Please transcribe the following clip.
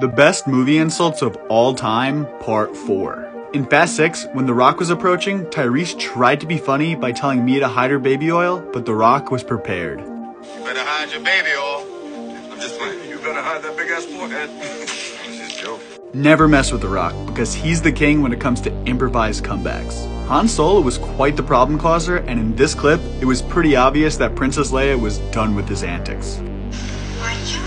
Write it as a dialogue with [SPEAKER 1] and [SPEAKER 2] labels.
[SPEAKER 1] The best movie insults of all time, part 4. In Fast 6, when The Rock was approaching, Tyrese tried to be funny by telling Mia to hide her baby oil, but The Rock was prepared.
[SPEAKER 2] You better hide your baby oil. I'm just playing.
[SPEAKER 3] You better hide that big ass forehead. This is joke.
[SPEAKER 1] Never mess with The Rock, because he's the king when it comes to improvised comebacks. Han Solo was quite the problem causer, and in this clip, it was pretty obvious that Princess Leia was done with his antics.
[SPEAKER 4] Are you